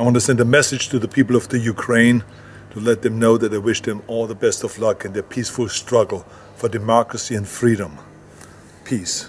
I want to send a message to the people of the Ukraine to let them know that I wish them all the best of luck in their peaceful struggle for democracy and freedom. Peace.